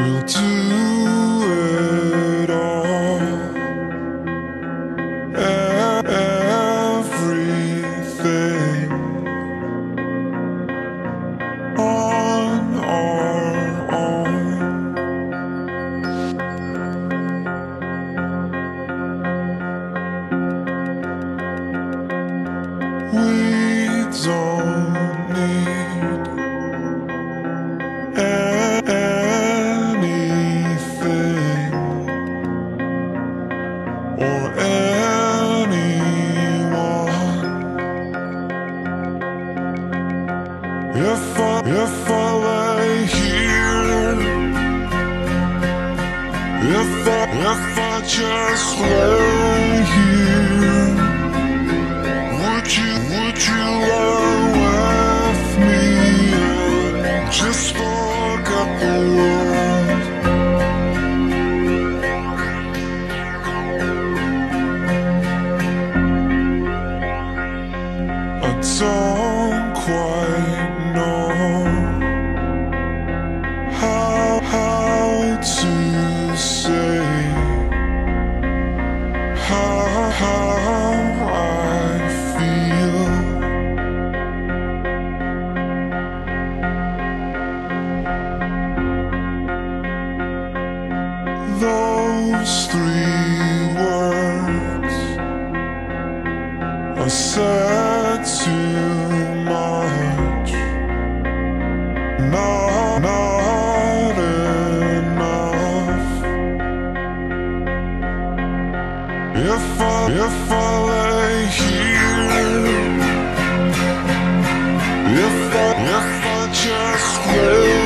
We'll do it all. Everything on our own. If I, if I just were you Would you, would you If I lay here If I, if I just will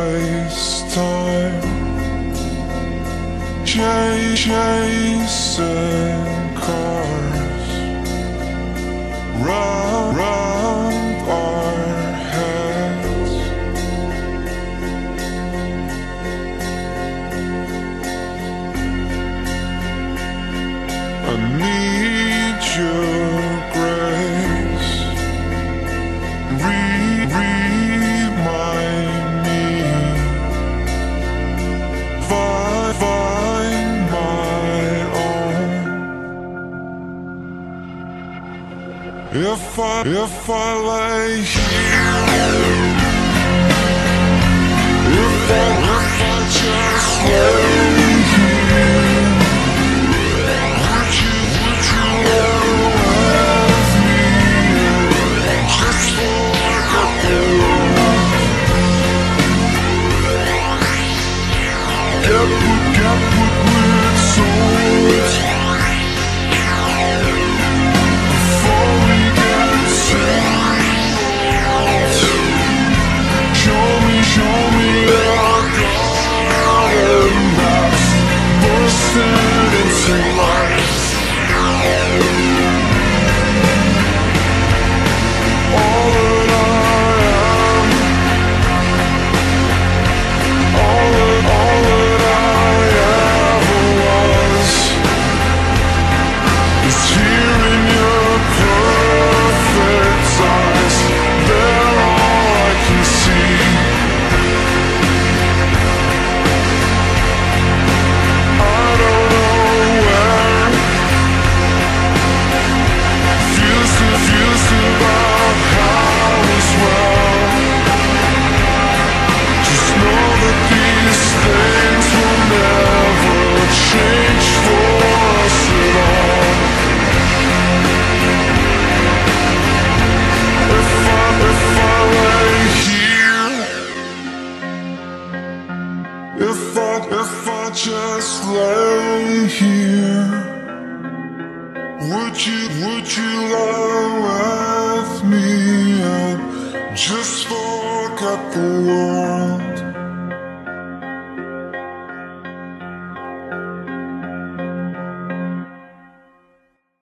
waste time. Chasing cars. Run. If I, if I lay here. If I just lay here Would you, would you lie with me And just forget the world